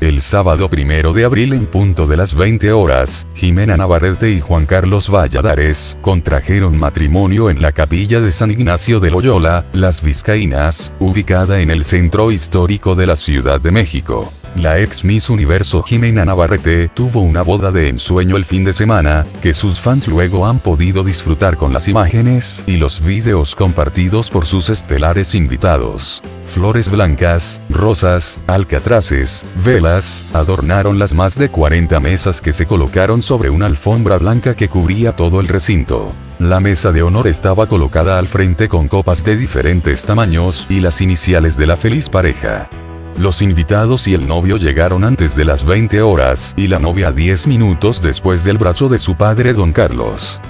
El sábado primero de abril en punto de las 20 horas, Jimena Navarrete y Juan Carlos Valladares contrajeron matrimonio en la capilla de San Ignacio de Loyola, Las Vizcaínas, ubicada en el centro histórico de la Ciudad de México. La ex Miss Universo Jimena Navarrete tuvo una boda de ensueño el fin de semana, que sus fans luego han podido disfrutar con las imágenes y los videos compartidos por sus estelares invitados. Flores blancas, rosas, alcatraces, velas, adornaron las más de 40 mesas que se colocaron sobre una alfombra blanca que cubría todo el recinto. La mesa de honor estaba colocada al frente con copas de diferentes tamaños y las iniciales de la feliz pareja. Los invitados y el novio llegaron antes de las 20 horas y la novia 10 minutos después del brazo de su padre don Carlos.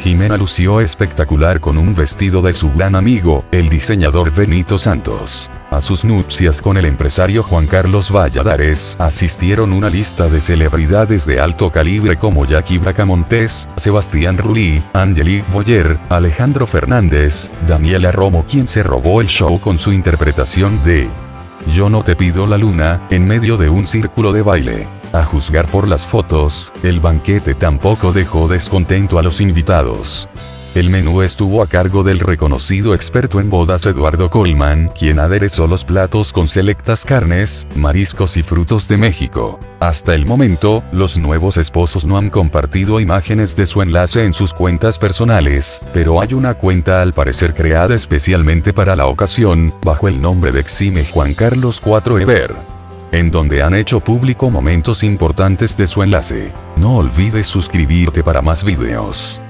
Jimena lució espectacular con un vestido de su gran amigo, el diseñador Benito Santos. A sus nupcias con el empresario Juan Carlos Valladares asistieron una lista de celebridades de alto calibre como Jackie Bracamontes, Sebastián Rulli, Angelique Boyer, Alejandro Fernández, Daniela Romo quien se robó el show con su interpretación de yo no te pido la luna, en medio de un círculo de baile. A juzgar por las fotos, el banquete tampoco dejó descontento a los invitados. El menú estuvo a cargo del reconocido experto en bodas Eduardo Colman, quien aderezó los platos con selectas carnes, mariscos y frutos de México. Hasta el momento, los nuevos esposos no han compartido imágenes de su enlace en sus cuentas personales, pero hay una cuenta al parecer creada especialmente para la ocasión, bajo el nombre de Exime Juan Carlos 4 Ever en donde han hecho público momentos importantes de su enlace. No olvides suscribirte para más videos.